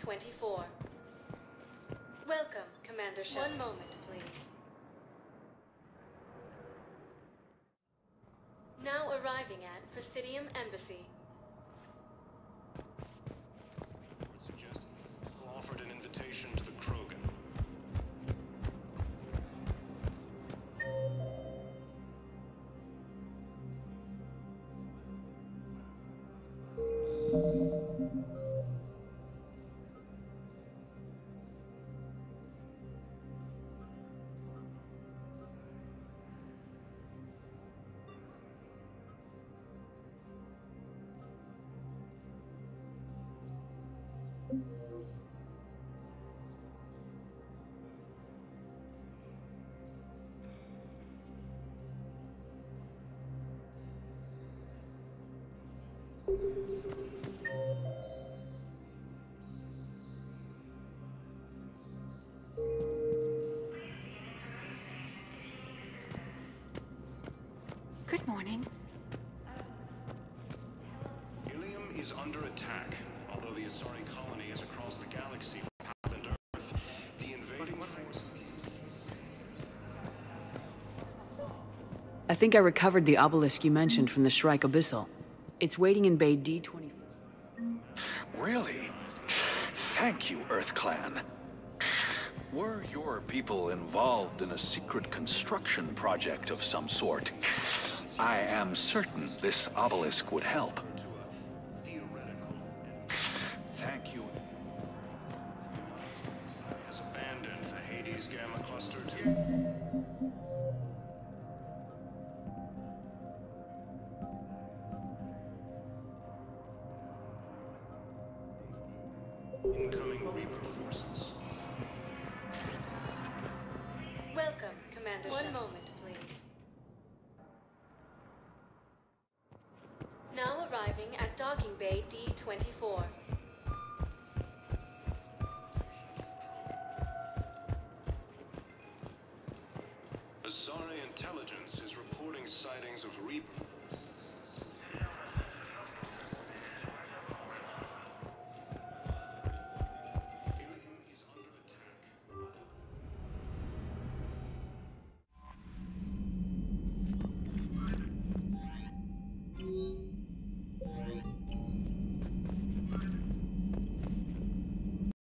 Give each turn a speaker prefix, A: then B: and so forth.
A: D-24. Welcome, Commander Shepard. One moment, please. Now arriving at Presidium Embassy.
B: Good morning.
C: Ilium is under attack. Although the Asari colony is across the galaxy from Path and Earth, the invading forces...
D: I think I recovered the obelisk you mentioned from the Shrike Abyssal. It's waiting in Bay D-20.
E: Really? Thank you, Earth Clan. Were your people involved in a secret construction project of some sort? I am certain this obelisk would help.
C: Incoming Reaper forces.
A: Welcome, Commander One moment, please. Now arriving at Docking Bay D-24. Asari intelligence is reporting sightings of Reaper.